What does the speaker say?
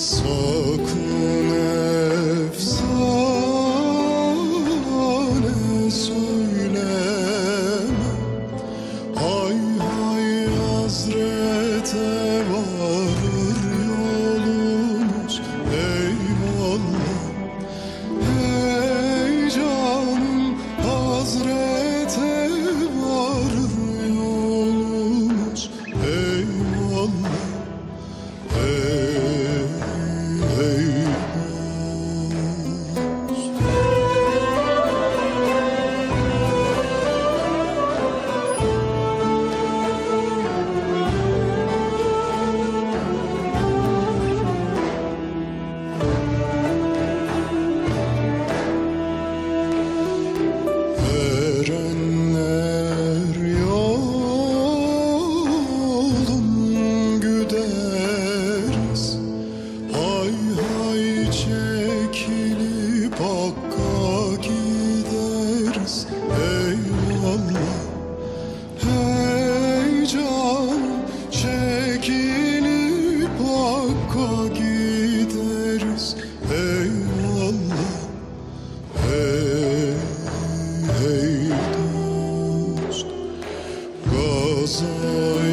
Sakın Gazayı